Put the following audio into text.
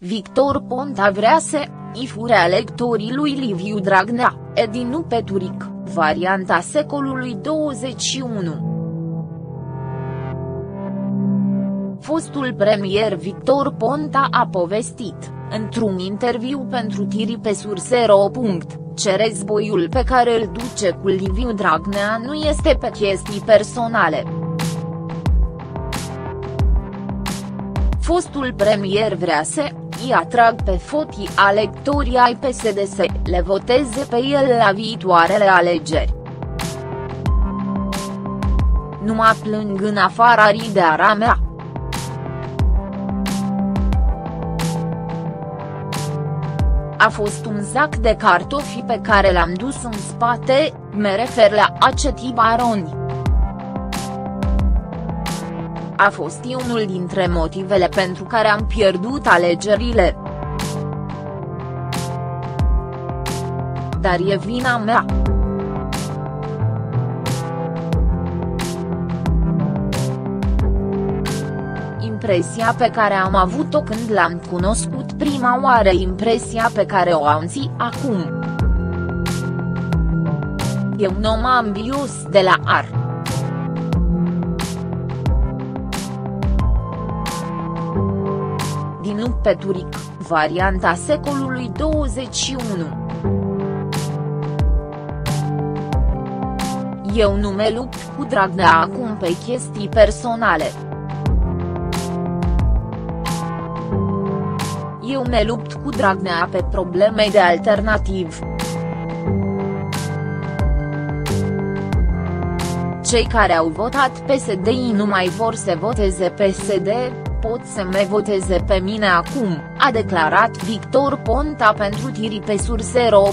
Victor Ponta vrea să îi fure electorii lui Liviu Dragnea, Edinu Peturic, varianta secolului 21. Fostul premier Victor Ponta a povestit, într-un interviu pentru Tiri pe Sursero. Ce războiul pe care îl duce cu Liviu Dragnea nu este pe chestii personale. Fostul premier vrea să îi atrag pe fotii alectorii ai PSD să le voteze pe el la viitoarele alegeri. Nu mă plâng în afara rideara mea. A fost un zac de cartofi pe care l-am dus în spate, me refer la acetii baroni. A fost unul dintre motivele pentru care am pierdut alegerile. Dar e vina mea. impresia pe care am avut-o când l-am cunoscut prima oară impresia pe care o am zi acum. E un om ambios de la ar. Dinu Peturic, varianta secolului 21. Eu nu me lupt cu Dragnea acum pe chestii personale. Eu me lupt cu Dragnea pe probleme de alternativ. Cei care au votat PSD nu mai vor să voteze PSD, pot să me voteze pe mine acum, a declarat Victor Ponta pentru tiri pe sursero.